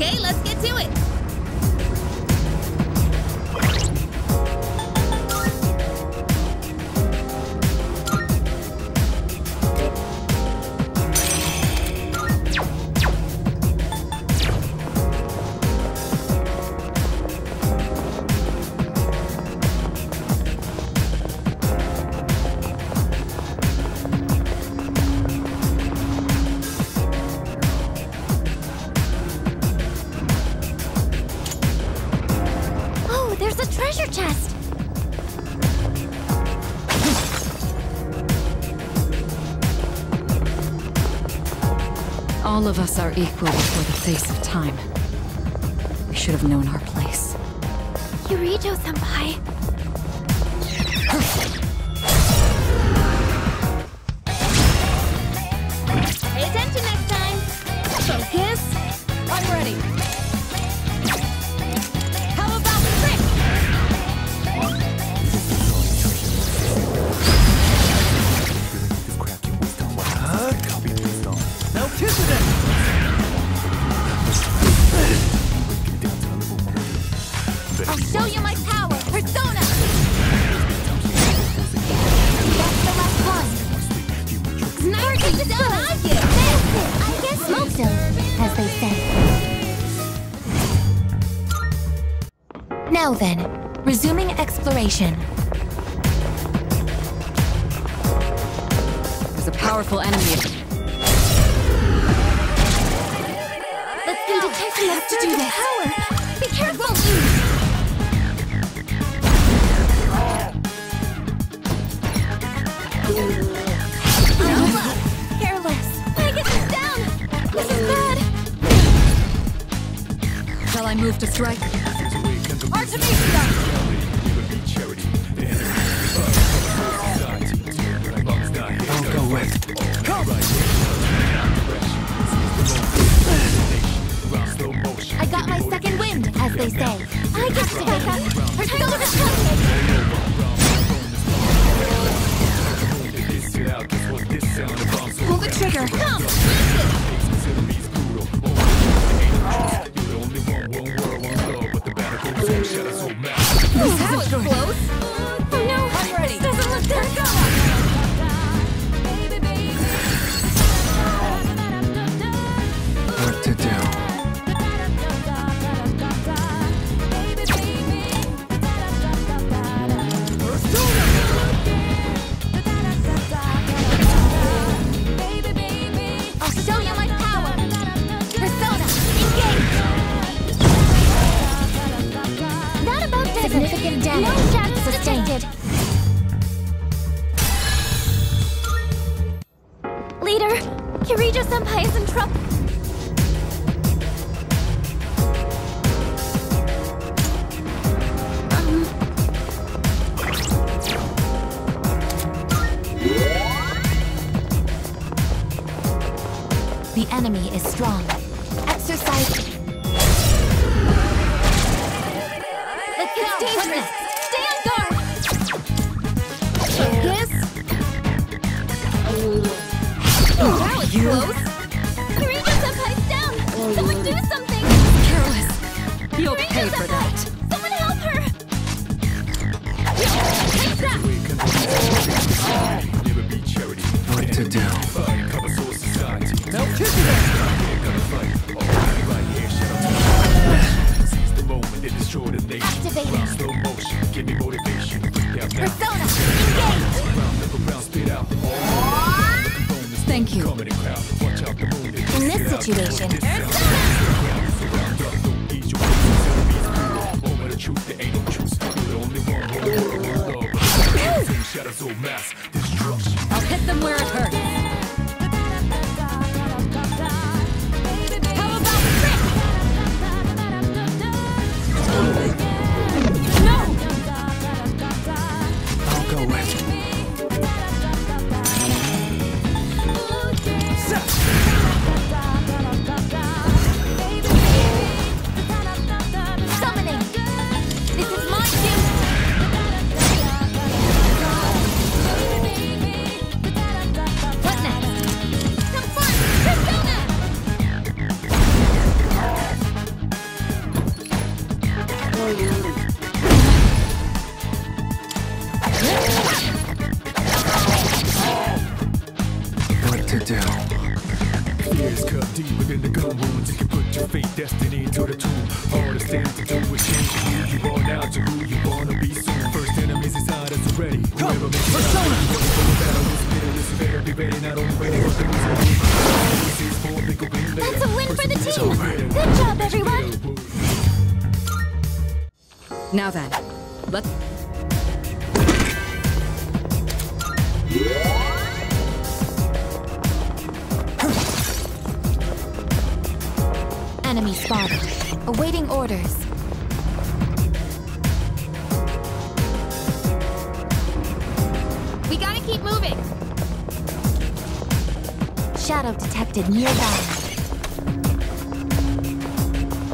Okay, let's our are equal before the face of time. We should have known our place. Yurijo-senpai! Now then, resuming exploration. There's a powerful enemy. Let's get to Kekias to do this. Power. Be careful! I move to strike. Awaiting orders. We gotta keep moving. Shadow detected nearby.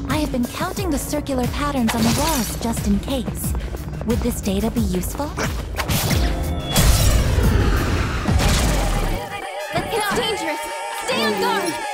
I have been counting the circular patterns on the walls just in case. Would this data be useful? It's dangerous! Stay on guard!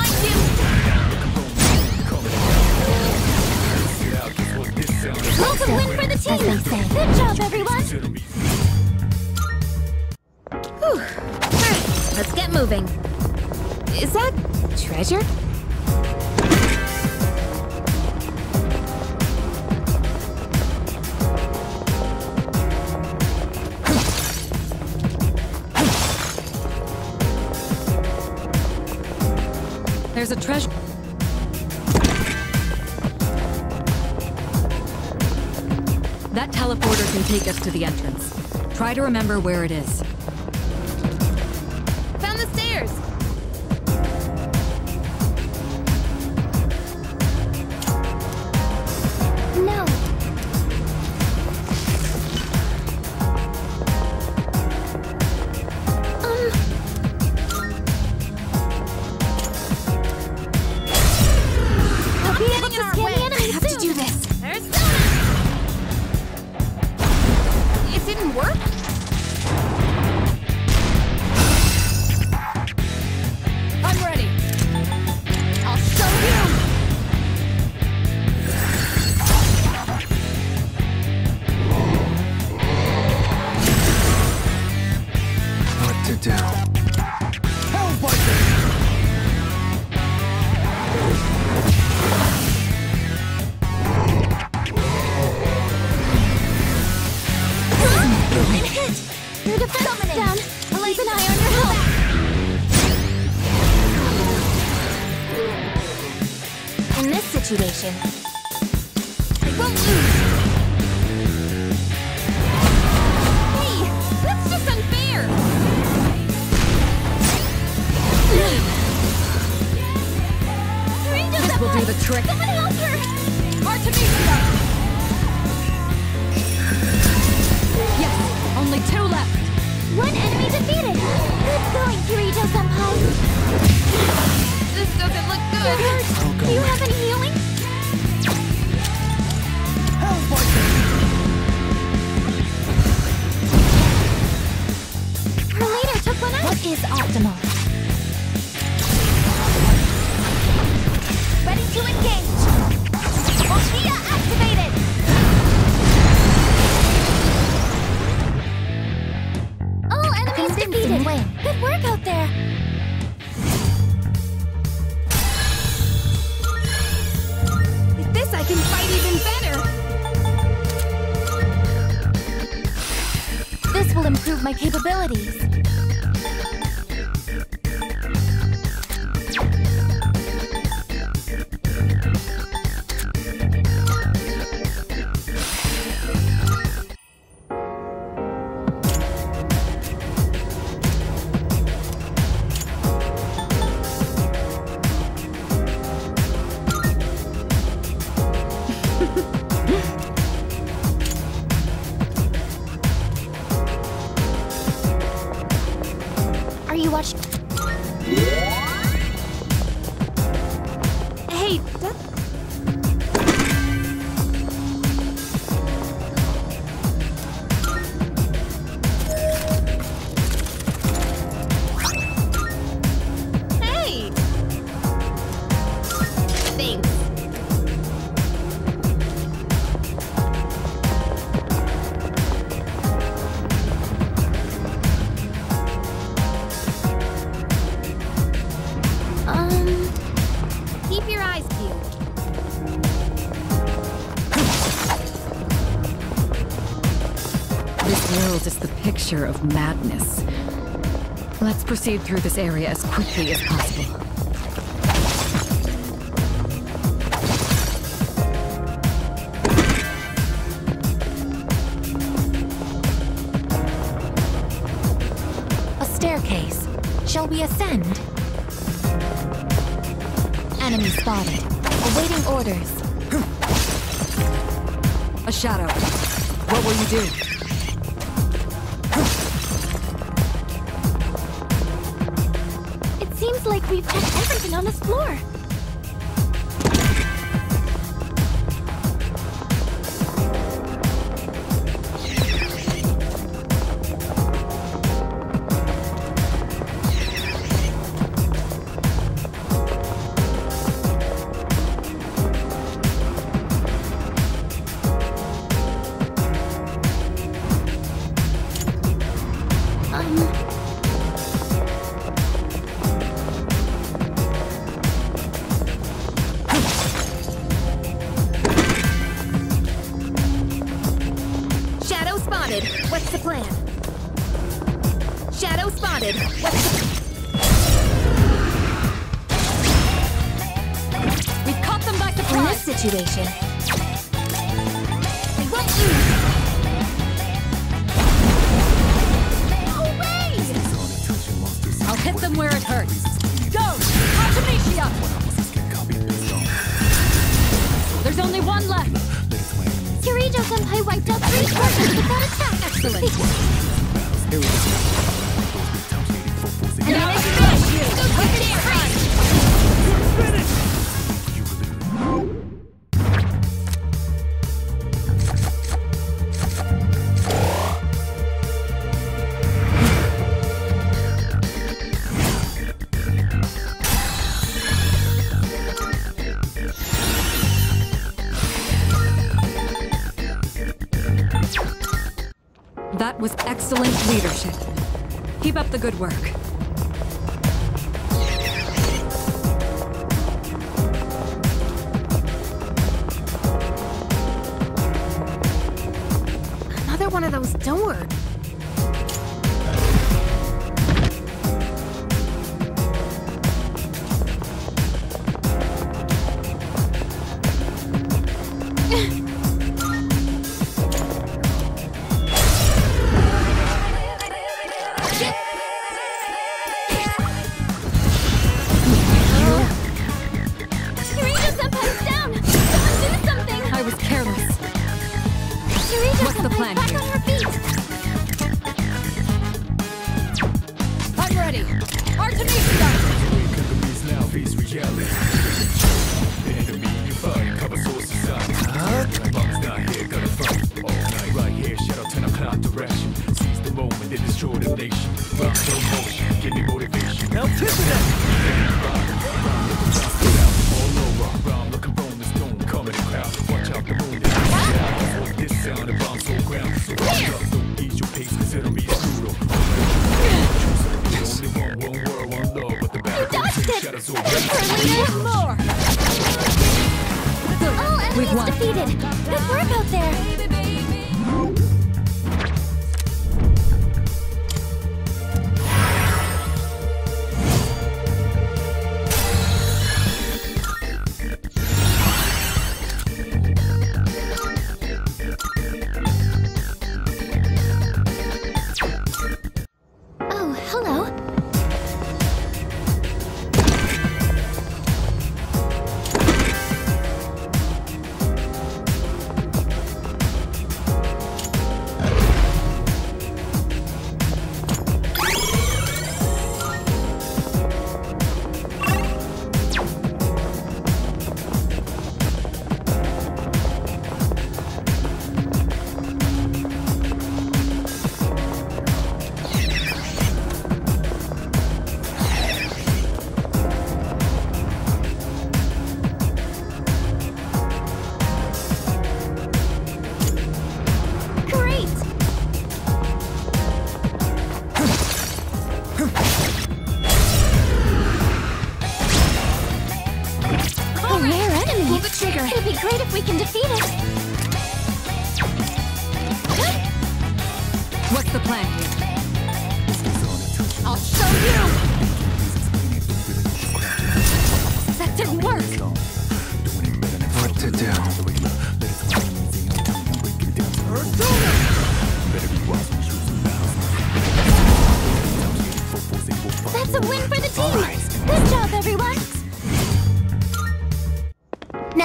A win for the team! Good job, everyone! Whew. All right, let's get moving. Is that treasure? can take us to the entrance. Try to remember where it is. is optimal. nature of madness. Let's proceed through this area as quickly as possible. A staircase. Shall we ascend? Enemy spotted. Awaiting orders. A shadow. What will you do? on this floor. situation. What you? No I'll hit them where it hurts. Go! Artemisia. There's only one left! Kirijo-senpai wiped out three corpses without attack! Excellent! good work.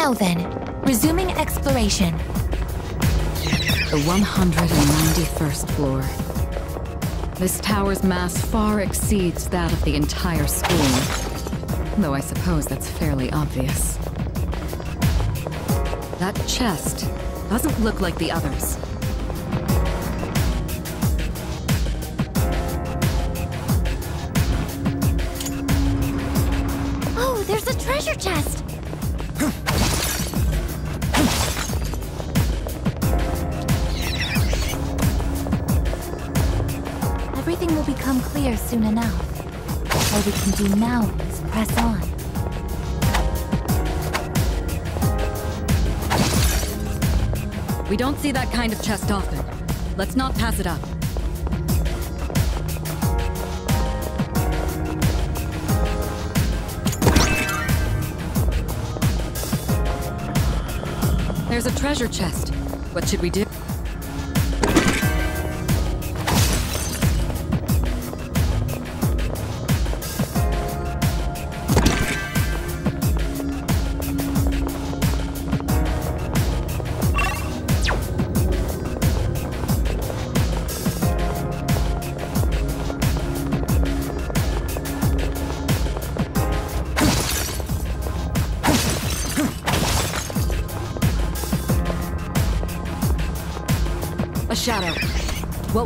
Now then, resuming exploration. The 191st floor. This tower's mass far exceeds that of the entire school. Though I suppose that's fairly obvious. That chest doesn't look like the others. Everything will become clear soon enough. All we can do now is press on. We don't see that kind of chest often. Let's not pass it up. There's a treasure chest. What should we do?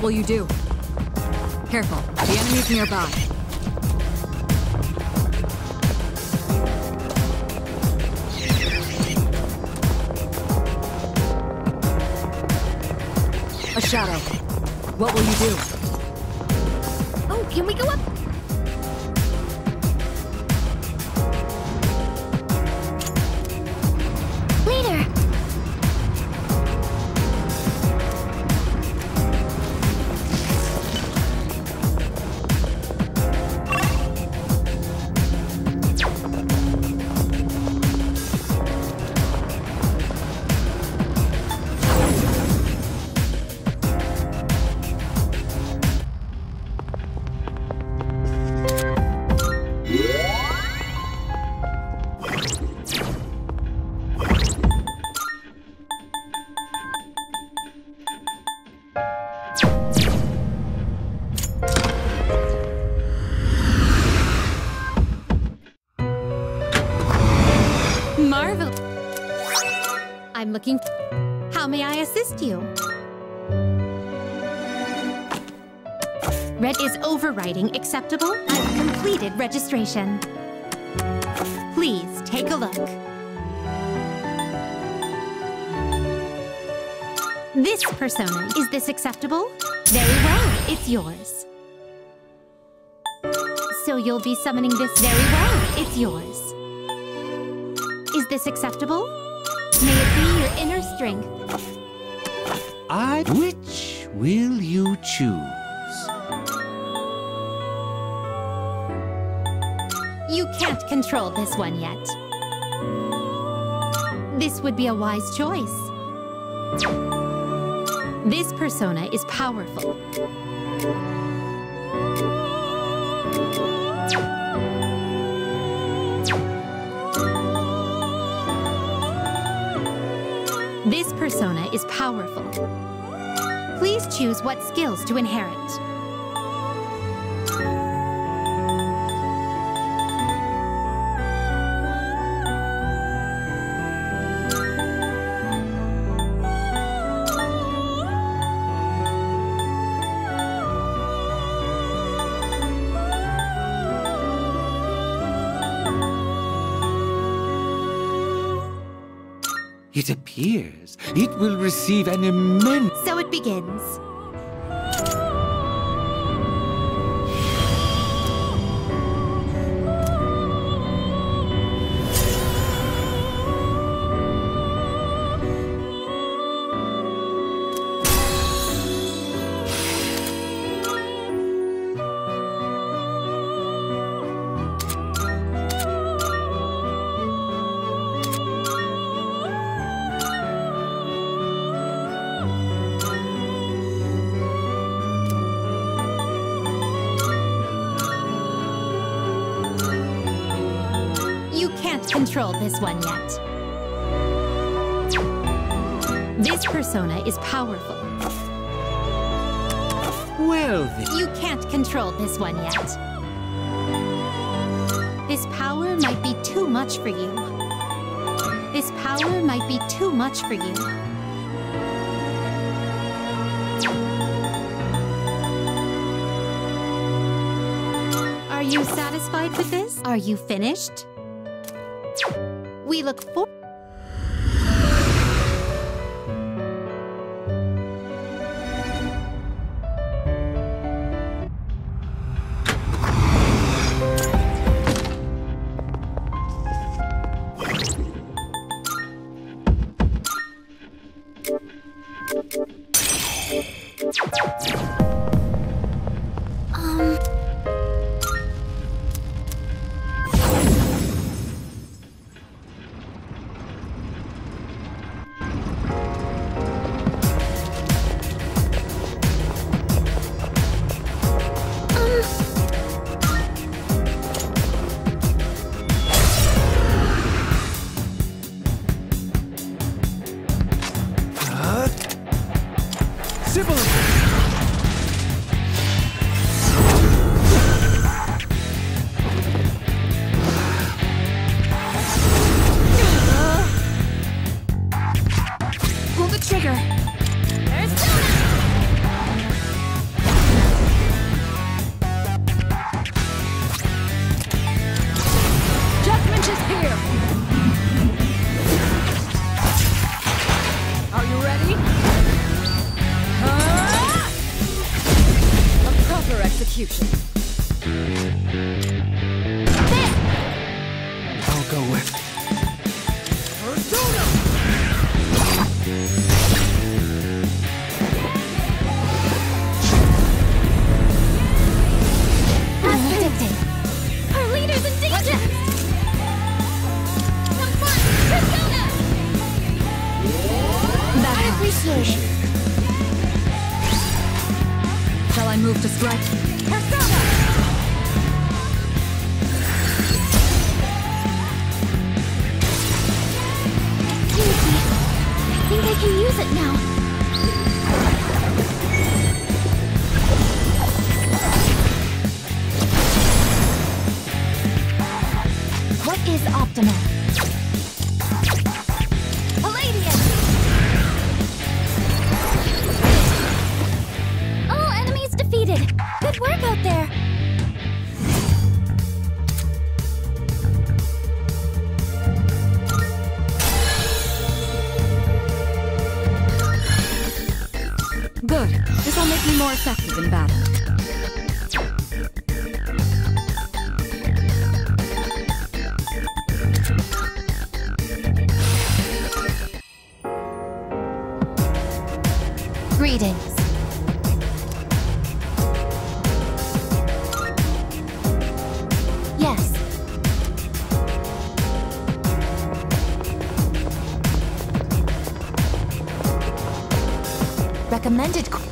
What will you do? Careful. The enemy's nearby. A shadow. What will you do? How may I assist you? Red is overriding acceptable? I've completed registration. Please take a look. This persona, is this acceptable? Very well, it's yours. So you'll be summoning this very well, it's yours. Is this acceptable? Inner strength. I. Which will you choose? You can't control this one yet. This would be a wise choice. This persona is powerful. This persona is powerful. Please choose what skills to inherit. Will receive an immense. So it begins. This one yet. This persona is powerful. Well then. You can't control this one yet. This power might be too much for you. This power might be too much for you. Are you satisfied with this? Are you finished? We look for execution. 何時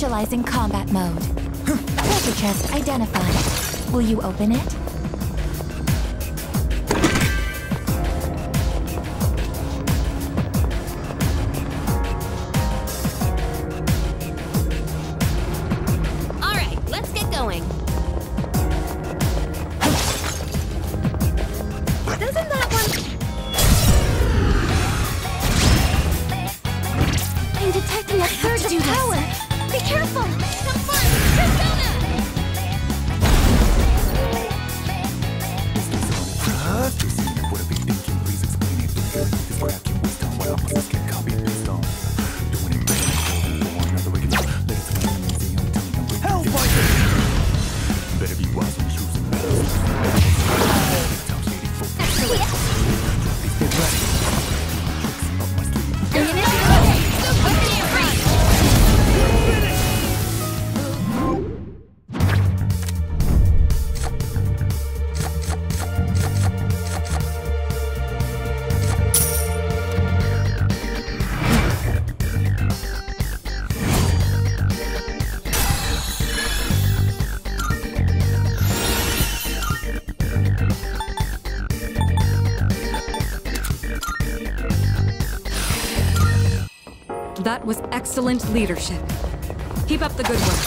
Initializing combat mode. Treasure chest identified. Will you open it? Excellent leadership. Keep up the good work.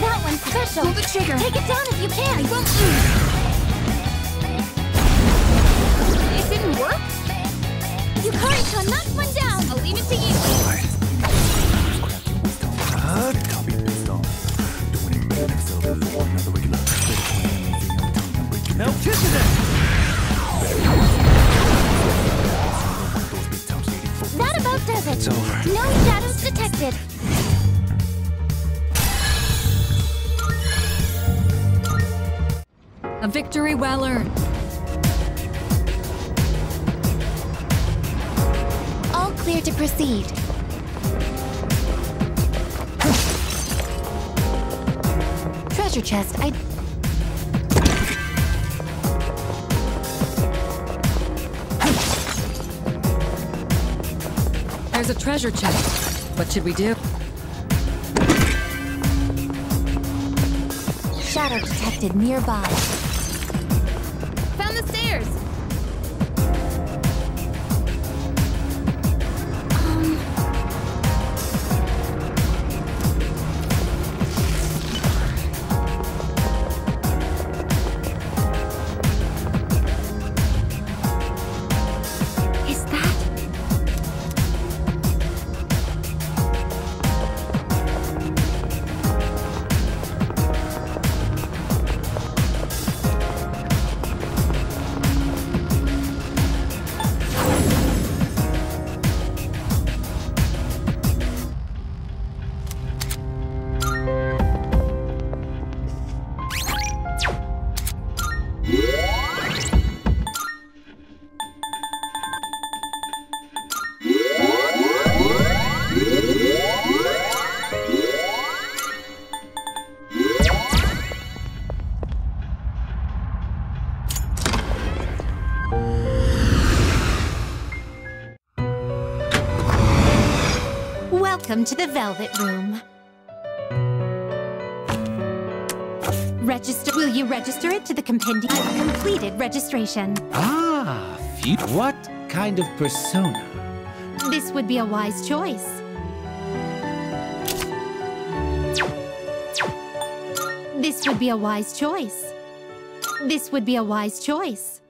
That one's special. Pull the trigger. Take it down if you can. It didn't work? Yukari-chan knocked one down. I'll leave it to you. Copy It's over. No shadows detected. A victory well earned. All clear to proceed. Treasure chest. I. There's a treasure chest. What should we do? Shadow detected nearby. Welcome to the Velvet Room. Register. Will you register it to the compendium? I've completed registration. Ah. What kind of persona? This would be a wise choice. This would be a wise choice. This would be a wise choice.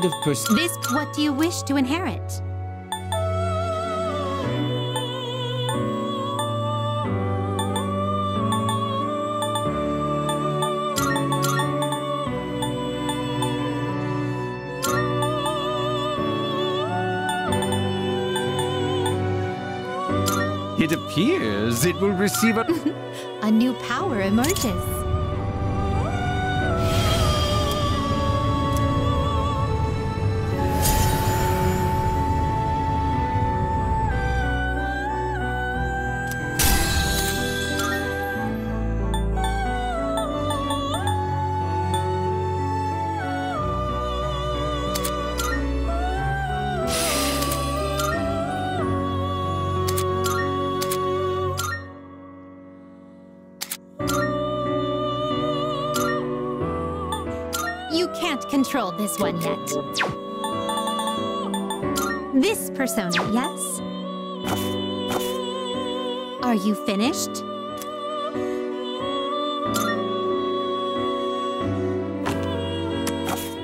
Kind of? This, what do you wish to inherit? It appears it will receive a. A new power emerges. One yet. This persona, yes? Are you finished?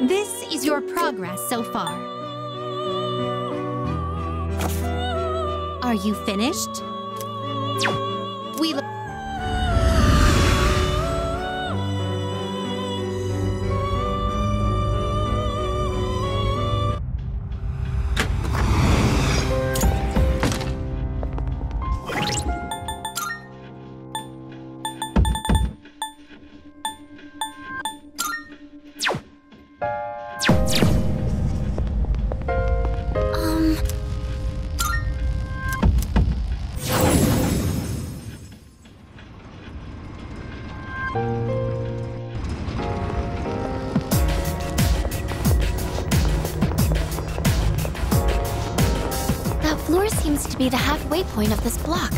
This is your progress so far. Are you finished? That floor seems to be the halfway point of this block.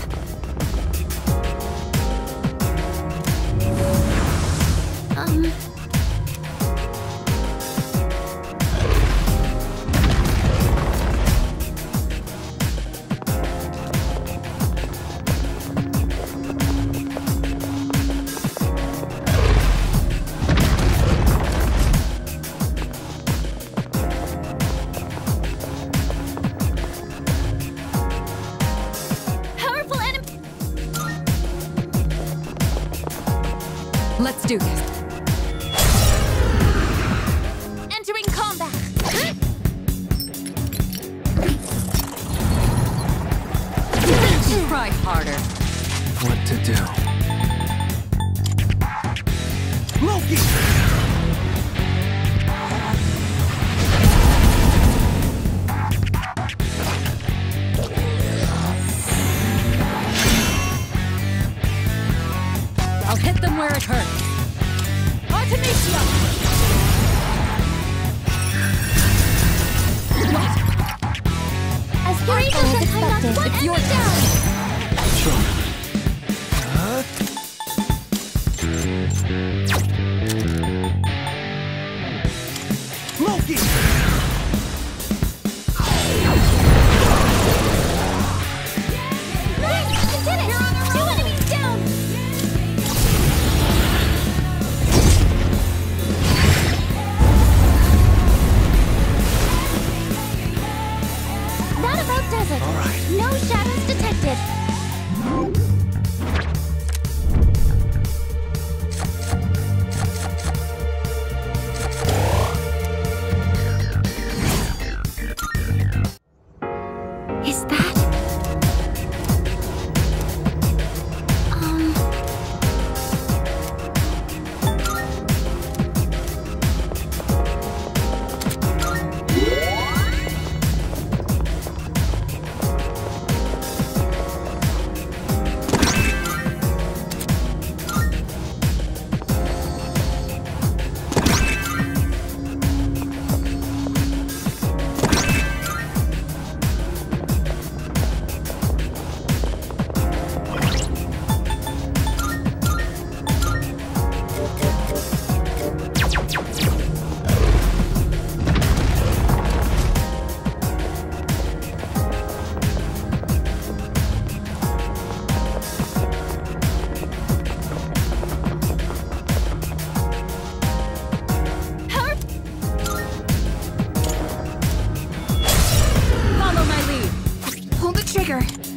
bigger.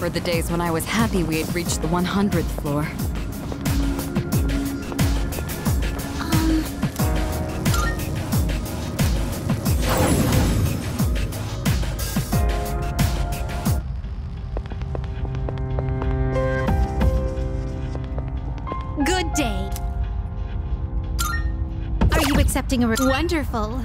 Remember the days when I was happy we had reached the 100th floor. Um... Good day. Are you accepting a Wonderful.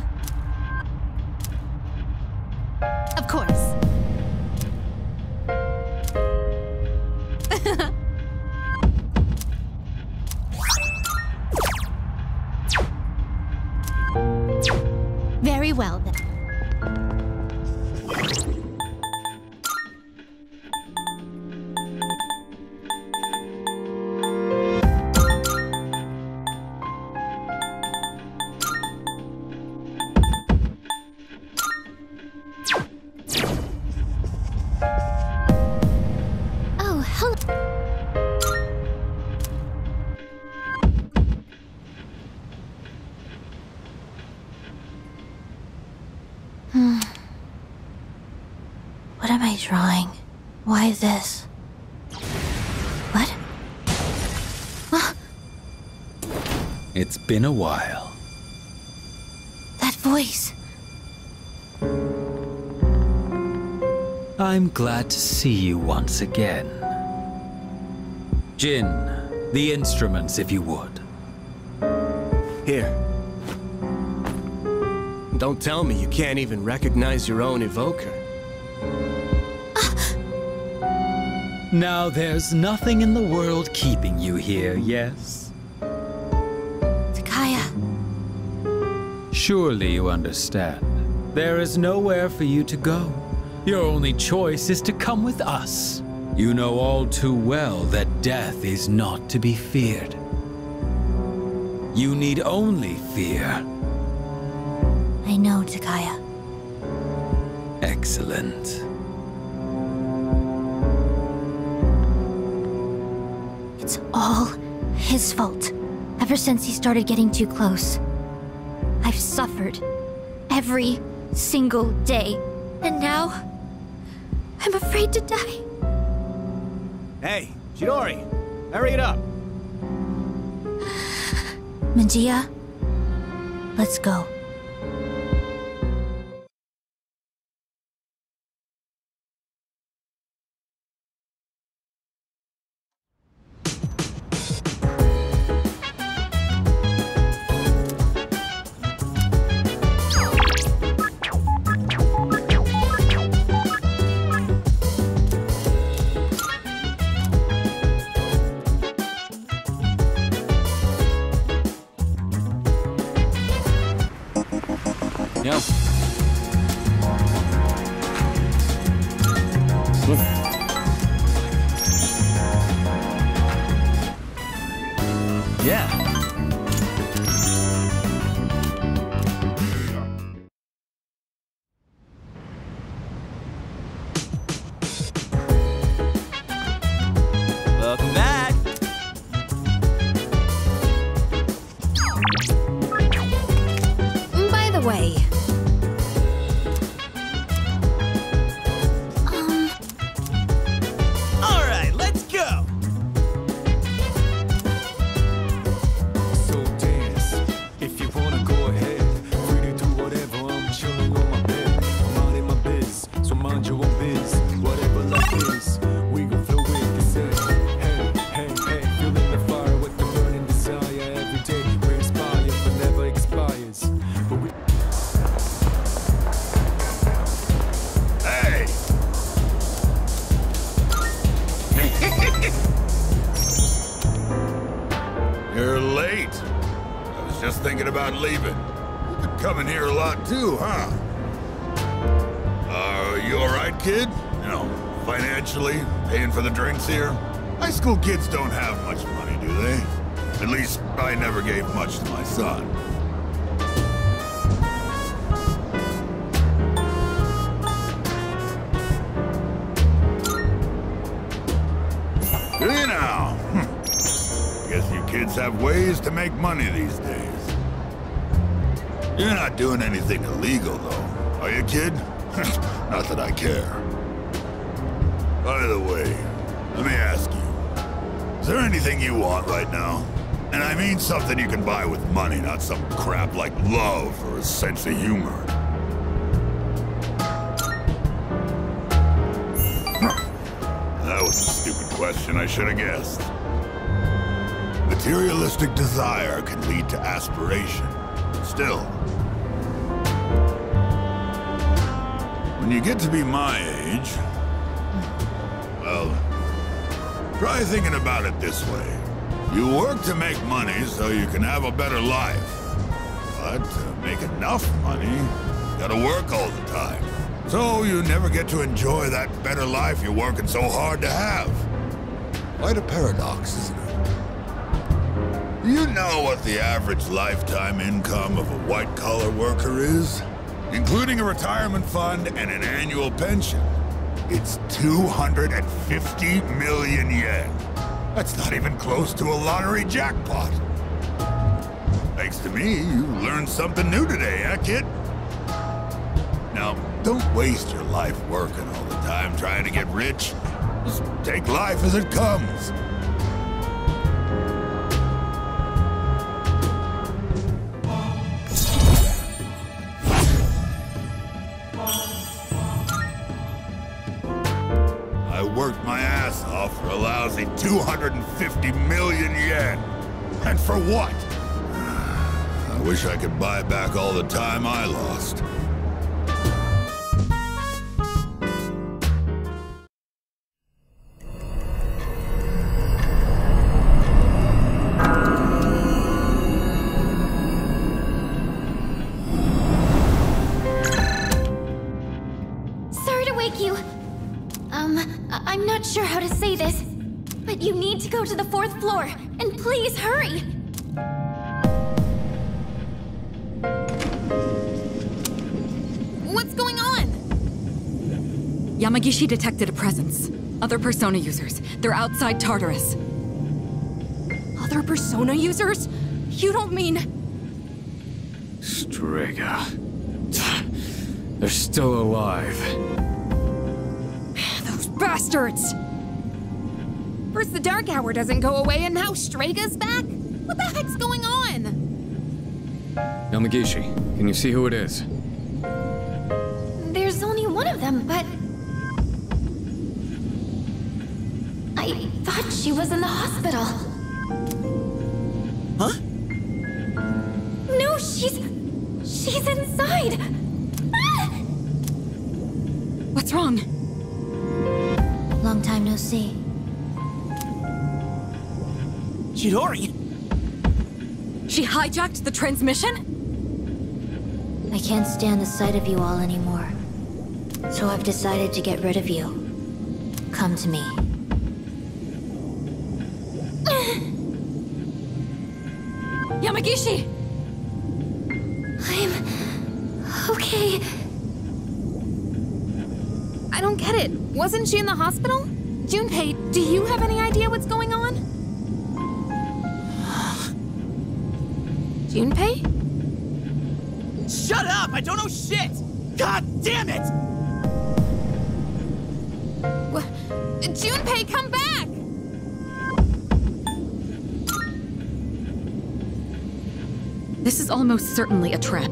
It's been a while. That voice. I'm glad to see you once again. Jin, the instruments, if you would. Here. Don't tell me you can't even recognize your own evoker. Now there's nothing in the world keeping you here, yes? Surely you understand. There is nowhere for you to go. Your only choice is to come with us. You know all too well that death is not to be feared. You need only fear. I know, Takaya. Excellent. It's all his fault. Ever since he started getting too close. I've suffered every single day. And now, I'm afraid to die. Hey, Chidori, hurry it up. Manjia, let's go. Yeah. You're not doing anything illegal, though, are you, kid? not that I care. By the way, let me ask you. Is there anything you want right now? And I mean something you can buy with money, not some crap like love or a sense of humor. That was a stupid question. I should have guessed. Materialistic desire can lead to aspiration. Still, when you get to be my age, well, try thinking about it this way. You work to make money so you can have a better life. But to make enough money, you gotta work all the time. So you never get to enjoy that better life you're working so hard to have. Quite a paradox, isn't it? You know what the average lifetime income of a white-collar worker is? Including a retirement fund and an annual pension. It's 250 million yen. That's not even close to a lottery jackpot. Thanks to me, you learned something new today, eh, kid? Now, don't waste your life working all the time trying to get rich. Just take life as it comes. Worked my ass off for a lousy 250 million yen. And for what? I wish I could buy back all the time I lost. Yamagishi detected a presence. Other Persona users. They're outside Tartarus. other Persona users? You don't mean... Strega. They're still alive. Those bastards! First the Dark Hour doesn't go away, and now Strega's back? What the heck's going on? Yamagishi, can you see who it is? Hospital. Huh? No, she's... she's inside! Ah! What's wrong? Long time no see. Chidori? She hijacked the transmission? I can't stand the sight of you all anymore. So I've decided to get rid of you. Come to me. Yamagishi! I'm... okay. I don't get it. Wasn't she in the hospital? Junpei, do you have any idea what's going on? Junpei? Shut up! I don't know shit! God damn it! What? Junpei, come back! This is almost certainly a trap.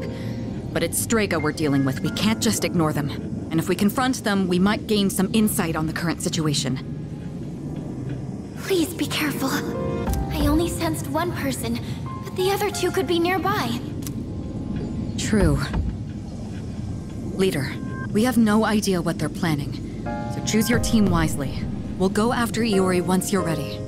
But it's Strega we're dealing with. We can't just ignore them. And if we confront them, we might gain some insight on the current situation. Please be careful. I only sensed one person, but the other two could be nearby. True. Leader, we have no idea what they're planning. So choose your team wisely. We'll go after Iori once you're ready.